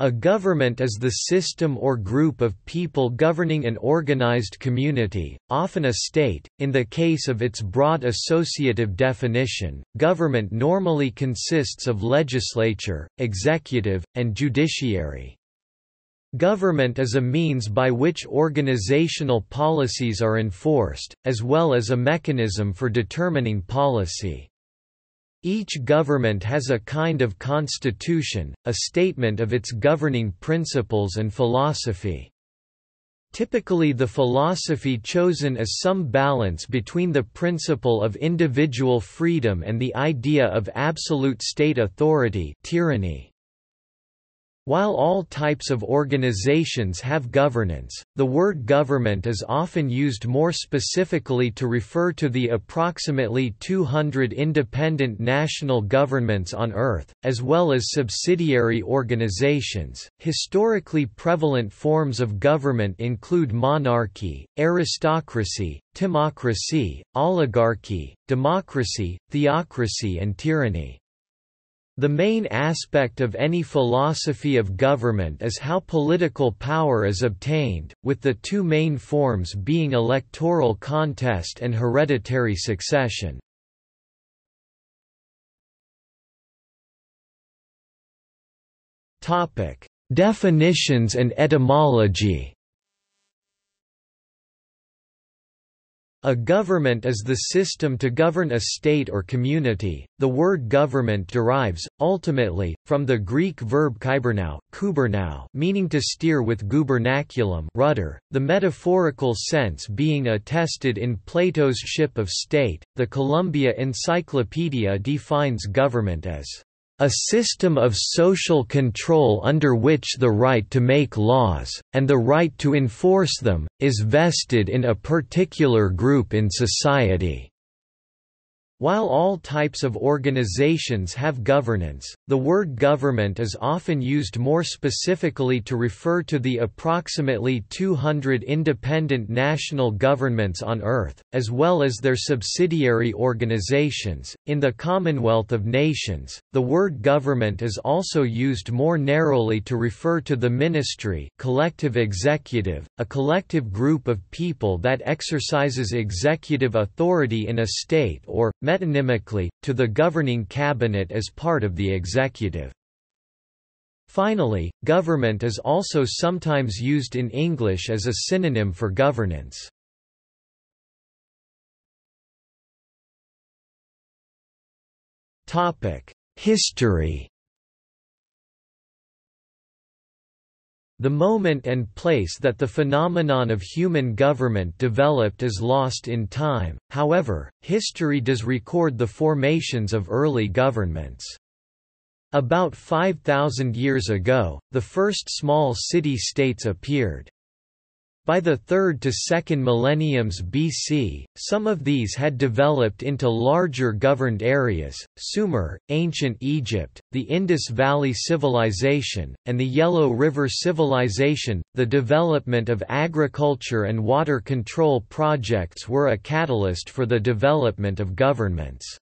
A government is the system or group of people governing an organized community, often a state. In the case of its broad associative definition, government normally consists of legislature, executive, and judiciary. Government is a means by which organizational policies are enforced, as well as a mechanism for determining policy. Each government has a kind of constitution, a statement of its governing principles and philosophy. Typically the philosophy chosen is some balance between the principle of individual freedom and the idea of absolute state authority tyranny. While all types of organizations have governance, the word government is often used more specifically to refer to the approximately 200 independent national governments on Earth, as well as subsidiary organizations. Historically prevalent forms of government include monarchy, aristocracy, timocracy, oligarchy, democracy, theocracy, and tyranny. The main aspect of any philosophy of government is how political power is obtained, with the two main forms being electoral contest and hereditary succession. Definitions and etymology A government is the system to govern a state or community. The word government derives, ultimately, from the Greek verb kybernao, kubernao, meaning to steer with gubernaculum rudder, the metaphorical sense being attested in Plato's Ship of State. The Columbia Encyclopedia defines government as a system of social control under which the right to make laws, and the right to enforce them, is vested in a particular group in society. While all types of organizations have governance, the word government is often used more specifically to refer to the approximately 200 independent national governments on Earth, as well as their subsidiary organizations. In the Commonwealth of Nations, the word government is also used more narrowly to refer to the ministry, collective executive, a collective group of people that exercises executive authority in a state or, metonymically, to the governing cabinet as part of the executive. Finally, government is also sometimes used in English as a synonym for governance. History The moment and place that the phenomenon of human government developed is lost in time, however, history does record the formations of early governments. About 5,000 years ago, the first small city-states appeared. By the 3rd to 2nd millenniums BC, some of these had developed into larger governed areas, Sumer, ancient Egypt, the Indus Valley Civilization, and the Yellow River Civilization. The development of agriculture and water control projects were a catalyst for the development of governments.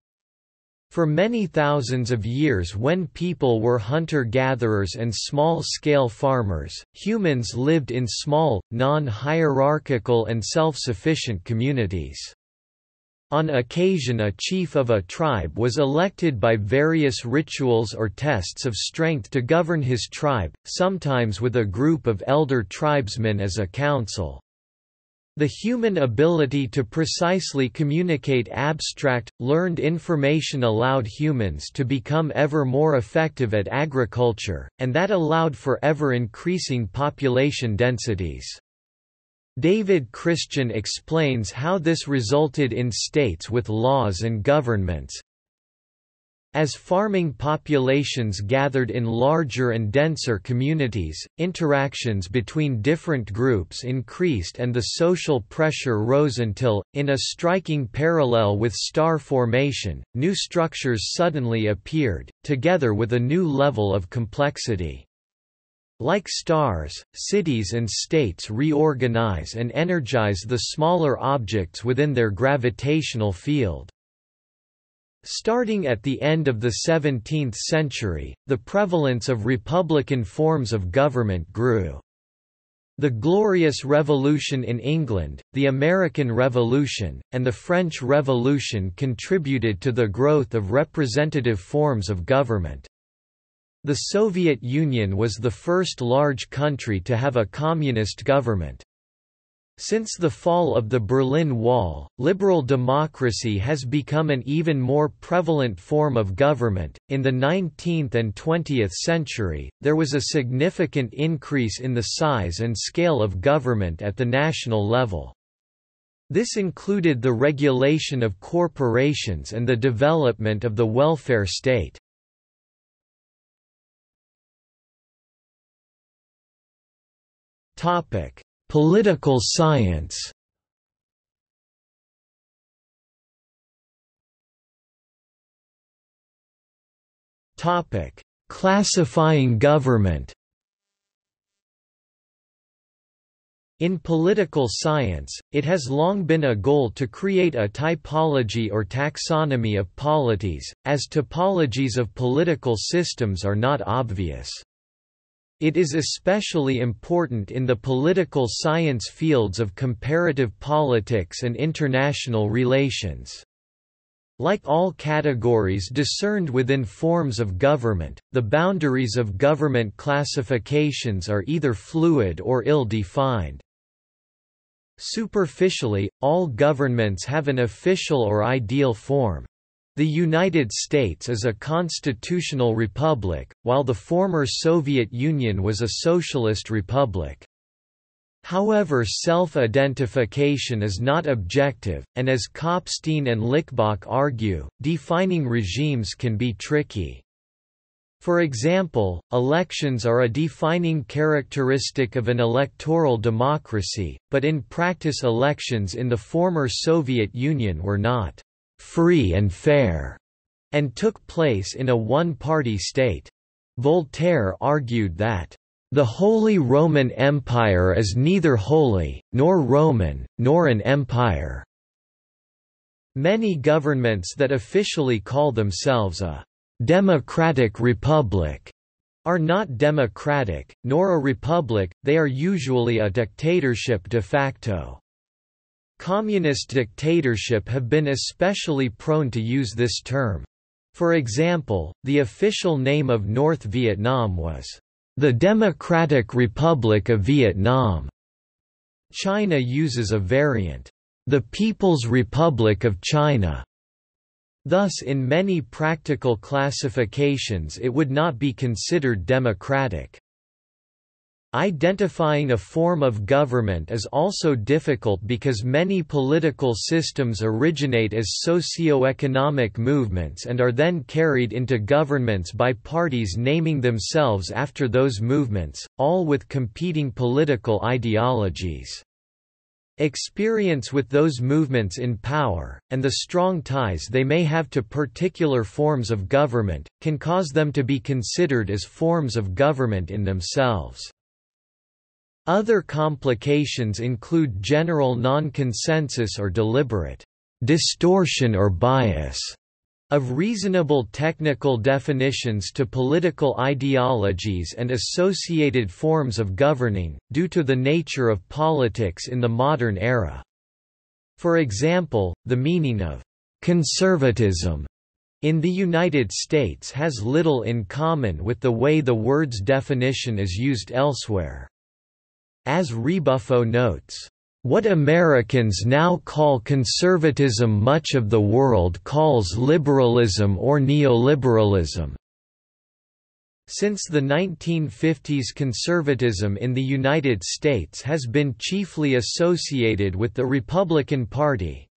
For many thousands of years when people were hunter-gatherers and small-scale farmers, humans lived in small, non-hierarchical and self-sufficient communities. On occasion a chief of a tribe was elected by various rituals or tests of strength to govern his tribe, sometimes with a group of elder tribesmen as a council. The human ability to precisely communicate abstract, learned information allowed humans to become ever more effective at agriculture, and that allowed for ever-increasing population densities. David Christian explains how this resulted in states with laws and governments, as farming populations gathered in larger and denser communities, interactions between different groups increased and the social pressure rose until, in a striking parallel with star formation, new structures suddenly appeared, together with a new level of complexity. Like stars, cities and states reorganize and energize the smaller objects within their gravitational field. Starting at the end of the 17th century, the prevalence of republican forms of government grew. The Glorious Revolution in England, the American Revolution, and the French Revolution contributed to the growth of representative forms of government. The Soviet Union was the first large country to have a communist government. Since the fall of the Berlin Wall, liberal democracy has become an even more prevalent form of government. In the 19th and 20th century, there was a significant increase in the size and scale of government at the national level. This included the regulation of corporations and the development of the welfare state. Topic: Political science Topic: Classifying government. In political science, it has long been a goal to create a typology or taxonomy of polities, as typologies of political systems are not obvious. It is especially important in the political science fields of comparative politics and international relations. Like all categories discerned within forms of government, the boundaries of government classifications are either fluid or ill-defined. Superficially, all governments have an official or ideal form, the United States is a constitutional republic, while the former Soviet Union was a socialist republic. However self-identification is not objective, and as Kopstein and Lichbach argue, defining regimes can be tricky. For example, elections are a defining characteristic of an electoral democracy, but in practice elections in the former Soviet Union were not free and fair, and took place in a one-party state. Voltaire argued that, "...the Holy Roman Empire is neither holy, nor Roman, nor an empire." Many governments that officially call themselves a «democratic republic» are not democratic, nor a republic, they are usually a dictatorship de facto. Communist dictatorship have been especially prone to use this term. For example, the official name of North Vietnam was, "...the Democratic Republic of Vietnam." China uses a variant, "...the People's Republic of China." Thus in many practical classifications it would not be considered democratic. Identifying a form of government is also difficult because many political systems originate as socio-economic movements and are then carried into governments by parties naming themselves after those movements, all with competing political ideologies. Experience with those movements in power, and the strong ties they may have to particular forms of government, can cause them to be considered as forms of government in themselves. Other complications include general non-consensus or deliberate distortion or bias of reasonable technical definitions to political ideologies and associated forms of governing, due to the nature of politics in the modern era. For example, the meaning of «conservatism» in the United States has little in common with the way the word's definition is used elsewhere. As Rebuffo notes, what Americans now call conservatism much of the world calls liberalism or neoliberalism. Since the 1950s conservatism in the United States has been chiefly associated with the Republican Party,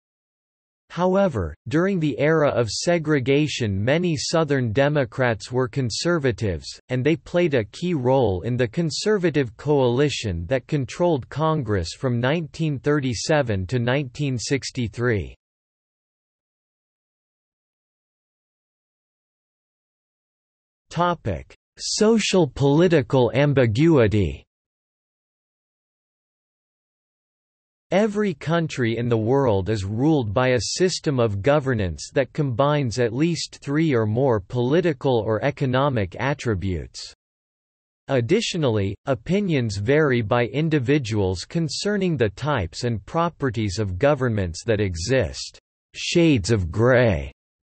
However, during the era of segregation many Southern Democrats were conservatives, and they played a key role in the conservative coalition that controlled Congress from 1937 to 1963. Social political ambiguity Every country in the world is ruled by a system of governance that combines at least three or more political or economic attributes. Additionally, opinions vary by individuals concerning the types and properties of governments that exist. Shades of gray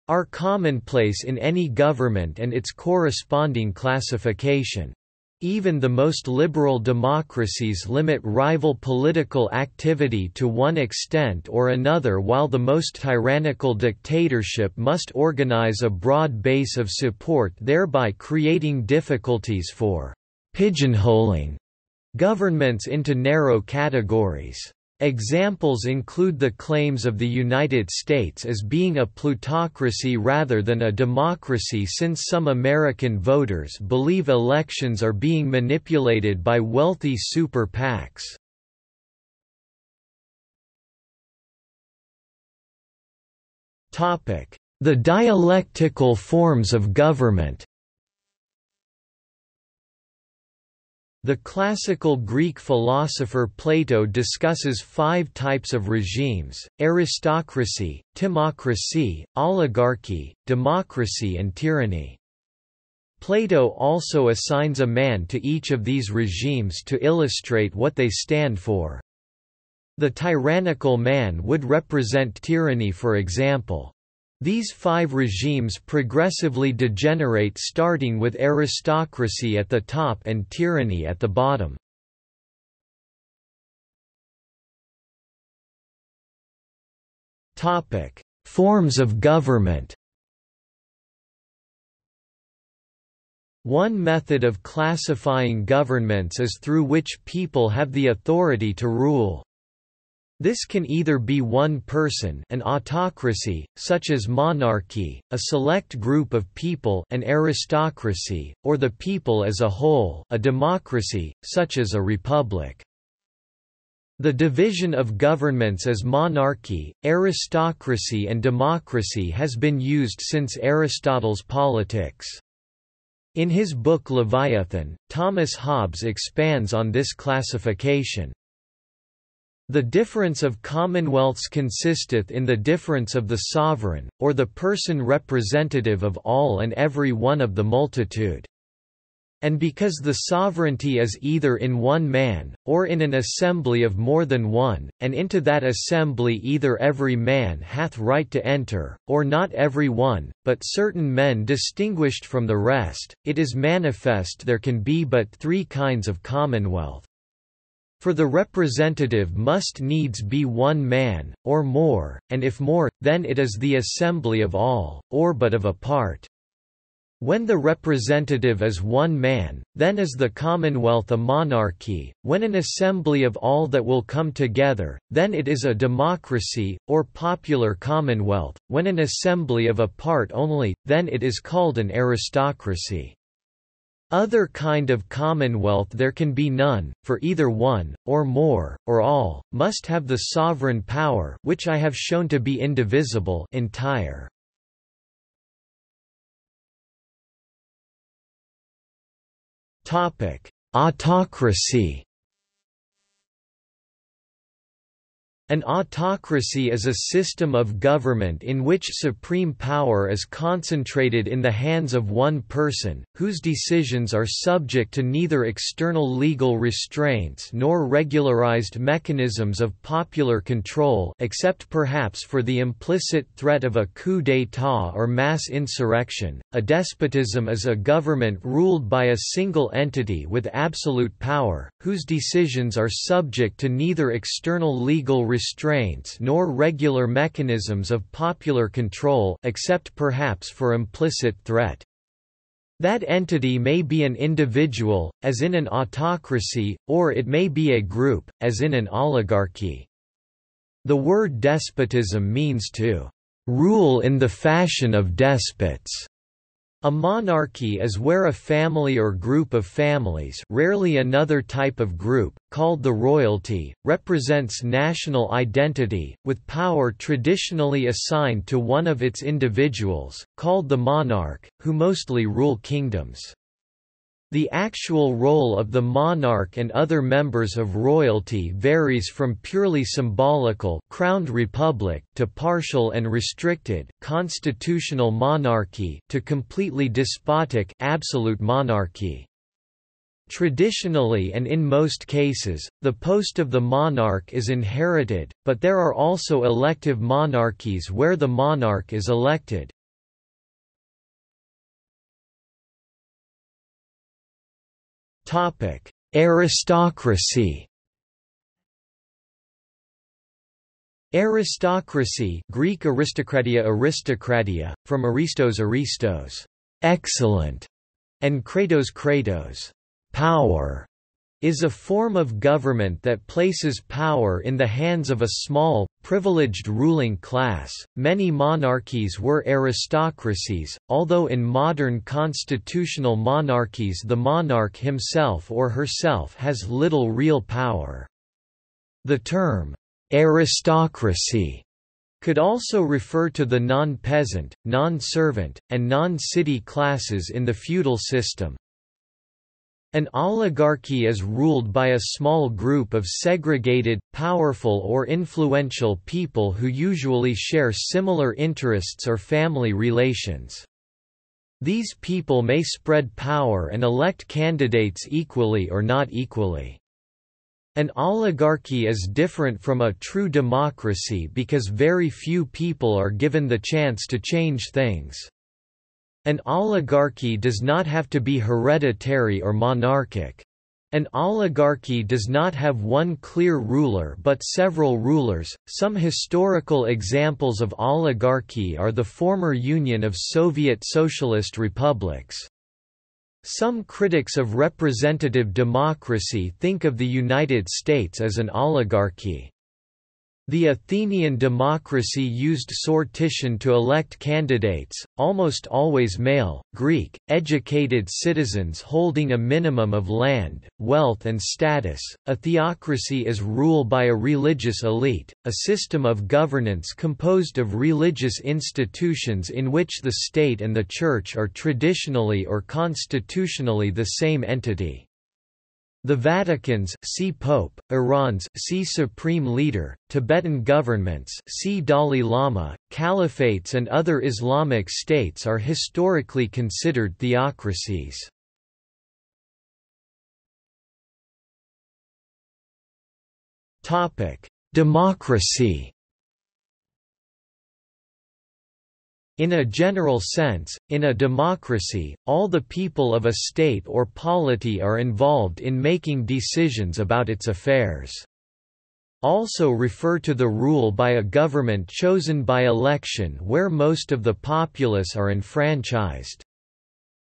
are commonplace in any government and its corresponding classification. Even the most liberal democracies limit rival political activity to one extent or another while the most tyrannical dictatorship must organize a broad base of support thereby creating difficulties for pigeonholing governments into narrow categories. Examples include the claims of the United States as being a plutocracy rather than a democracy since some American voters believe elections are being manipulated by wealthy super PACs. The dialectical forms of government The classical Greek philosopher Plato discusses five types of regimes, aristocracy, timocracy, oligarchy, democracy and tyranny. Plato also assigns a man to each of these regimes to illustrate what they stand for. The tyrannical man would represent tyranny for example. These five regimes progressively degenerate starting with aristocracy at the top and tyranny at the bottom. Forms of government One method of classifying governments is through which people have the authority to rule. This can either be one person an autocracy, such as monarchy, a select group of people an aristocracy, or the people as a whole a democracy, such as a republic. The division of governments as monarchy, aristocracy and democracy has been used since Aristotle's Politics. In his book Leviathan, Thomas Hobbes expands on this classification. The difference of commonwealths consisteth in the difference of the sovereign, or the person representative of all and every one of the multitude. And because the sovereignty is either in one man, or in an assembly of more than one, and into that assembly either every man hath right to enter, or not every one, but certain men distinguished from the rest, it is manifest there can be but three kinds of commonwealth. For the representative must needs be one man, or more, and if more, then it is the assembly of all, or but of a part. When the representative is one man, then is the commonwealth a monarchy, when an assembly of all that will come together, then it is a democracy, or popular commonwealth, when an assembly of a part only, then it is called an aristocracy. Other kind of commonwealth there can be none, for either one, or more, or all, must have the sovereign power which I have shown to be indivisible entire. Autocracy An autocracy is a system of government in which supreme power is concentrated in the hands of one person, whose decisions are subject to neither external legal restraints nor regularized mechanisms of popular control except perhaps for the implicit threat of a coup d'état or mass insurrection. A despotism is a government ruled by a single entity with absolute power, whose decisions are subject to neither external legal restraints nor regular mechanisms of popular control except perhaps for implicit threat. That entity may be an individual, as in an autocracy, or it may be a group, as in an oligarchy. The word despotism means to rule in the fashion of despots. A monarchy is where a family or group of families rarely another type of group, called the royalty, represents national identity, with power traditionally assigned to one of its individuals, called the monarch, who mostly rule kingdoms. The actual role of the monarch and other members of royalty varies from purely symbolical crowned republic to partial and restricted constitutional monarchy to completely despotic absolute monarchy. Traditionally and in most cases, the post of the monarch is inherited, but there are also elective monarchies where the monarch is elected. Topic: Aristocracy. Aristocracy Greek aristokratia aristokratia, from aristos aristos, excellent, and kratos kratos, power, is a form of government that places power in the hands of a small, privileged ruling class. Many monarchies were aristocracies, although in modern constitutional monarchies the monarch himself or herself has little real power. The term, aristocracy, could also refer to the non-peasant, non-servant, and non-city classes in the feudal system. An oligarchy is ruled by a small group of segregated, powerful or influential people who usually share similar interests or family relations. These people may spread power and elect candidates equally or not equally. An oligarchy is different from a true democracy because very few people are given the chance to change things. An oligarchy does not have to be hereditary or monarchic. An oligarchy does not have one clear ruler but several rulers. Some historical examples of oligarchy are the former Union of Soviet Socialist Republics. Some critics of representative democracy think of the United States as an oligarchy. The Athenian democracy used sortition to elect candidates, almost always male, Greek, educated citizens holding a minimum of land, wealth and status. A theocracy is rule by a religious elite, a system of governance composed of religious institutions in which the state and the church are traditionally or constitutionally the same entity. The Vatican's see Pope, Iran's see Supreme Leader, Tibetan governments see Dalai Lama, caliphates and other Islamic states are historically considered theocracies. Democracy In a general sense, in a democracy, all the people of a state or polity are involved in making decisions about its affairs. Also refer to the rule by a government chosen by election where most of the populace are enfranchised.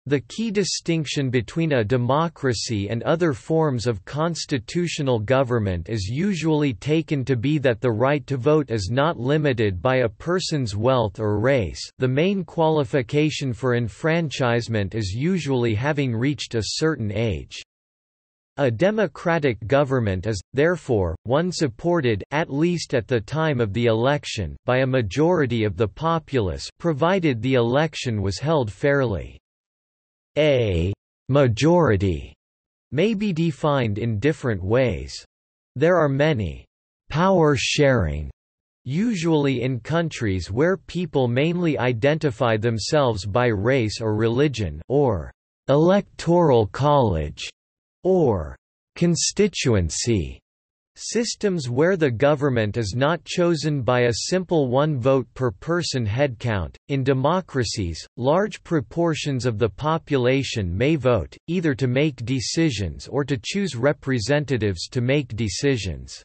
The key distinction between a democracy and other forms of constitutional government is usually taken to be that the right to vote is not limited by a person's wealth or race the main qualification for enfranchisement is usually having reached a certain age. A democratic government is, therefore, one supported at least at the time of the election by a majority of the populace provided the election was held fairly. A majority may be defined in different ways. There are many power sharing usually in countries where people mainly identify themselves by race or religion or electoral college or constituency Systems where the government is not chosen by a simple one vote per person headcount. In democracies, large proportions of the population may vote, either to make decisions or to choose representatives to make decisions.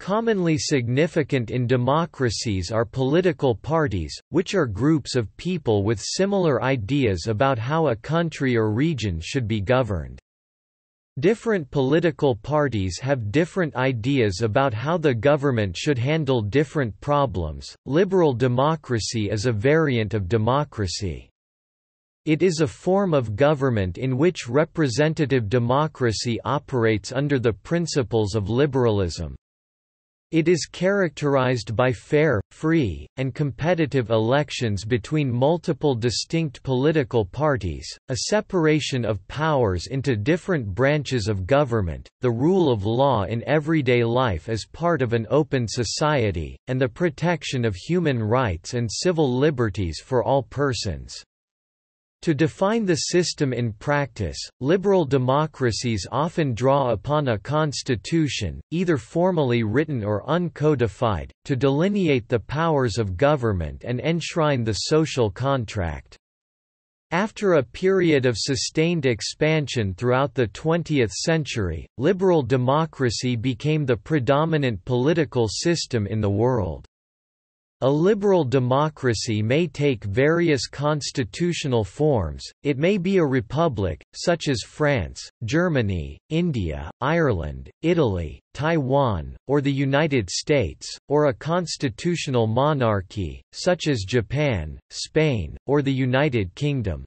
Commonly significant in democracies are political parties, which are groups of people with similar ideas about how a country or region should be governed. Different political parties have different ideas about how the government should handle different problems. Liberal democracy is a variant of democracy. It is a form of government in which representative democracy operates under the principles of liberalism. It is characterized by fair, free, and competitive elections between multiple distinct political parties, a separation of powers into different branches of government, the rule of law in everyday life as part of an open society, and the protection of human rights and civil liberties for all persons. To define the system in practice, liberal democracies often draw upon a constitution, either formally written or uncodified, to delineate the powers of government and enshrine the social contract. After a period of sustained expansion throughout the 20th century, liberal democracy became the predominant political system in the world. A liberal democracy may take various constitutional forms, it may be a republic, such as France, Germany, India, Ireland, Italy, Taiwan, or the United States, or a constitutional monarchy, such as Japan, Spain, or the United Kingdom.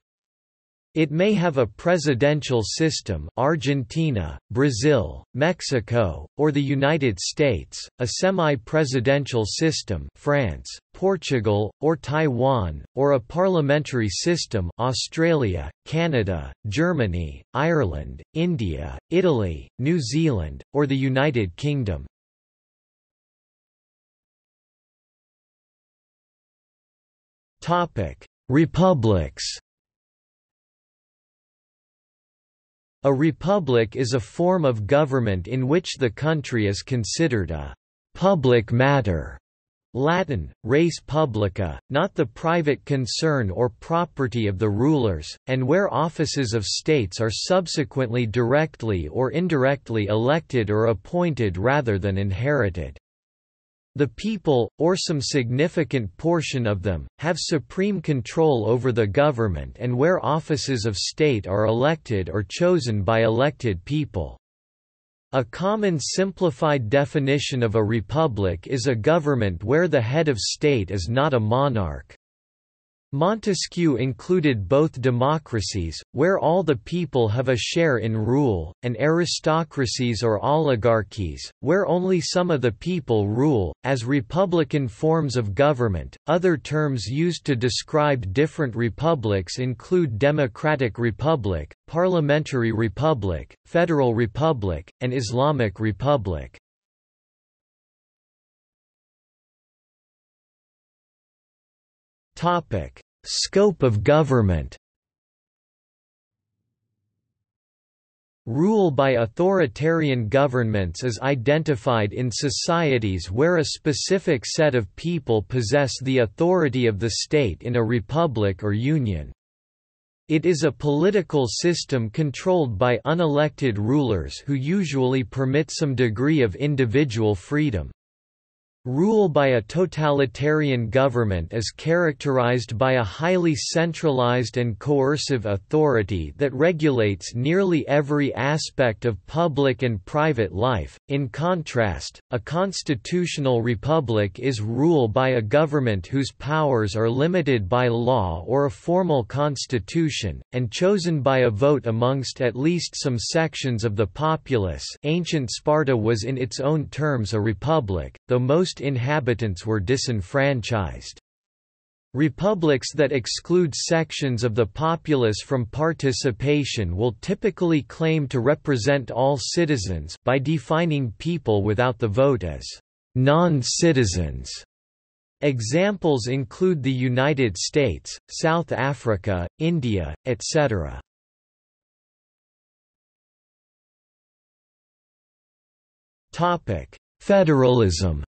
It may have a presidential system Argentina, Brazil, Mexico, or the United States, a semi-presidential system France, Portugal, or Taiwan, or a parliamentary system Australia, Canada, Germany, Ireland, India, Italy, New Zealand, or the United Kingdom. Republics A republic is a form of government in which the country is considered a public matter Latin, res publica, not the private concern or property of the rulers, and where offices of states are subsequently directly or indirectly elected or appointed rather than inherited. The people, or some significant portion of them, have supreme control over the government and where offices of state are elected or chosen by elected people. A common simplified definition of a republic is a government where the head of state is not a monarch. Montesquieu included both democracies, where all the people have a share in rule, and aristocracies or oligarchies, where only some of the people rule, as republican forms of government. Other terms used to describe different republics include democratic republic, parliamentary republic, federal republic, and Islamic republic. Topic: Scope of government. Rule by authoritarian governments is identified in societies where a specific set of people possess the authority of the state in a republic or union. It is a political system controlled by unelected rulers who usually permit some degree of individual freedom. Rule by a totalitarian government is characterized by a highly centralized and coercive authority that regulates nearly every aspect of public and private life. In contrast, a constitutional republic is rule by a government whose powers are limited by law or a formal constitution, and chosen by a vote amongst at least some sections of the populace. Ancient Sparta was in its own terms a republic, though most most inhabitants were disenfranchised. Republics that exclude sections of the populace from participation will typically claim to represent all citizens by defining people without the vote as non-citizens. Examples include the United States, South Africa, India, etc. Federalism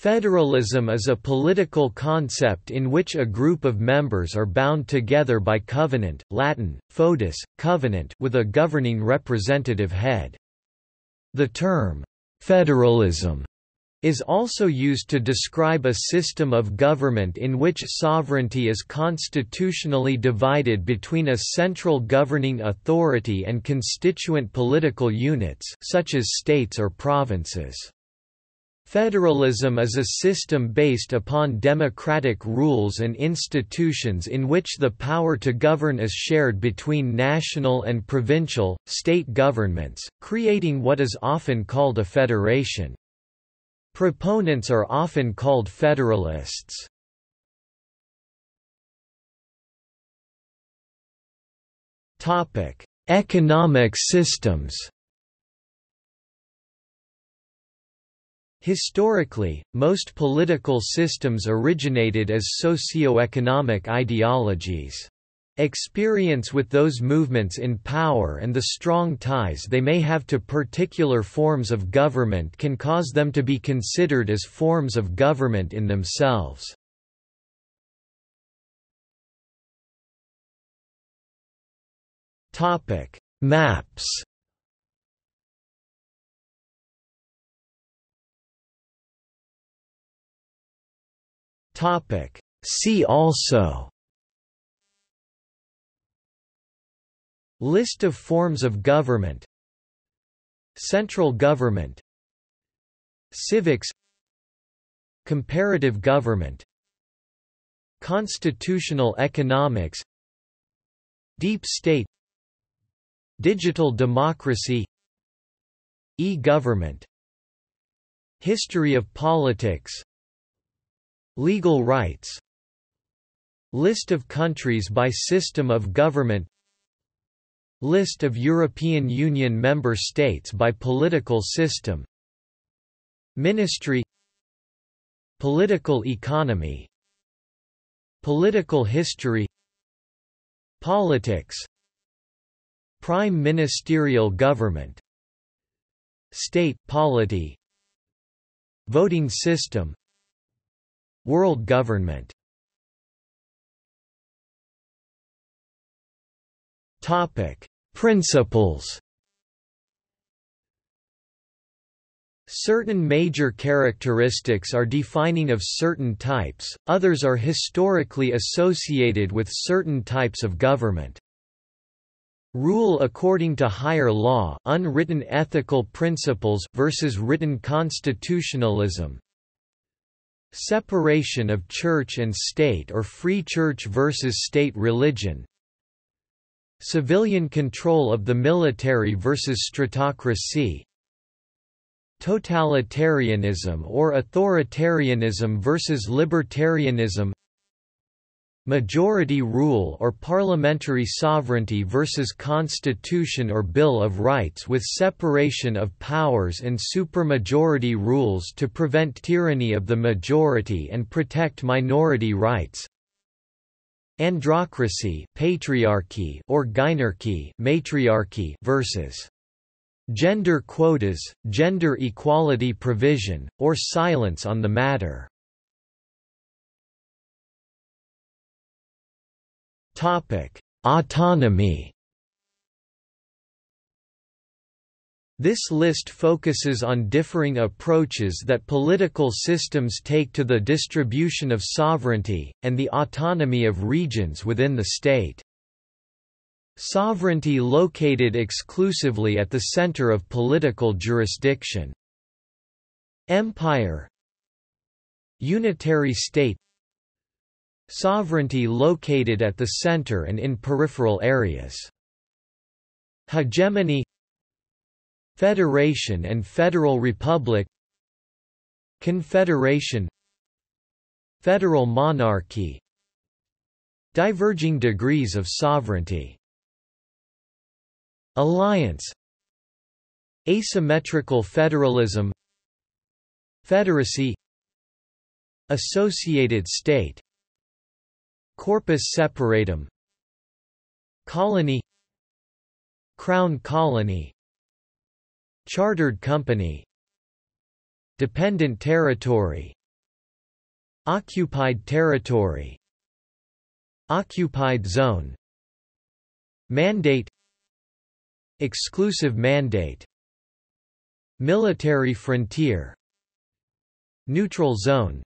Federalism is a political concept in which a group of members are bound together by covenant Latin, foedus, covenant with a governing representative head. The term, "'federalism' is also used to describe a system of government in which sovereignty is constitutionally divided between a central governing authority and constituent political units such as states or provinces. Federalism is a system based upon democratic rules and institutions in which the power to govern is shared between national and provincial, state governments, creating what is often called a federation. Proponents are often called federalists. Economic systems Historically, most political systems originated as socio-economic ideologies. Experience with those movements in power and the strong ties they may have to particular forms of government can cause them to be considered as forms of government in themselves. Maps Topic. See also List of forms of government Central government Civics Comparative government Constitutional economics Deep state Digital democracy E-government History of politics Legal rights List of countries by system of government List of European Union member states by political system Ministry Political economy Political history Politics Prime ministerial government State polity Voting system World government Topic: Principles. Certain major characteristics are defining of certain types, others are historically associated with certain types of government. Rule according to higher law unwritten ethical principles versus written constitutionalism Separation of church and state or free church versus state religion Civilian control of the military versus stratocracy Totalitarianism or authoritarianism versus libertarianism Majority rule or parliamentary sovereignty versus constitution or Bill of Rights with separation of powers and supermajority rules to prevent tyranny of the majority and protect minority rights Androcracy patriarchy or gynarchy matriarchy versus gender quotas, gender equality provision, or silence on the matter. Autonomy This list focuses on differing approaches that political systems take to the distribution of sovereignty, and the autonomy of regions within the state. Sovereignty located exclusively at the center of political jurisdiction. Empire Unitary state Sovereignty located at the center and in peripheral areas. Hegemony Federation and Federal Republic Confederation Federal monarchy Diverging degrees of sovereignty Alliance Asymmetrical federalism Federacy Associated state Corpus separatum Colony Crown colony Chartered company Dependent territory Occupied territory Occupied zone Mandate Exclusive mandate Military frontier Neutral zone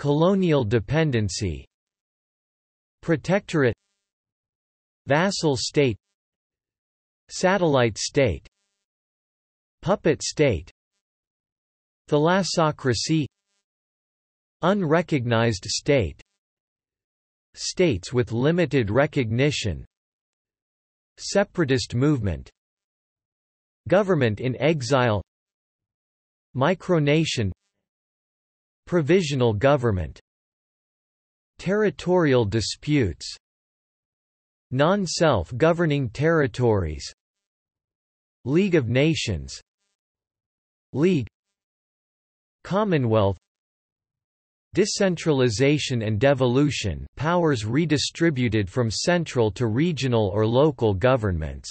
Colonial dependency Protectorate Vassal state Satellite state Puppet state Thalassocracy Unrecognized state States with limited recognition Separatist movement Government in exile Micronation Provisional government Territorial disputes Non-self-governing territories League of Nations League Commonwealth Decentralization and devolution powers redistributed from central to regional or local governments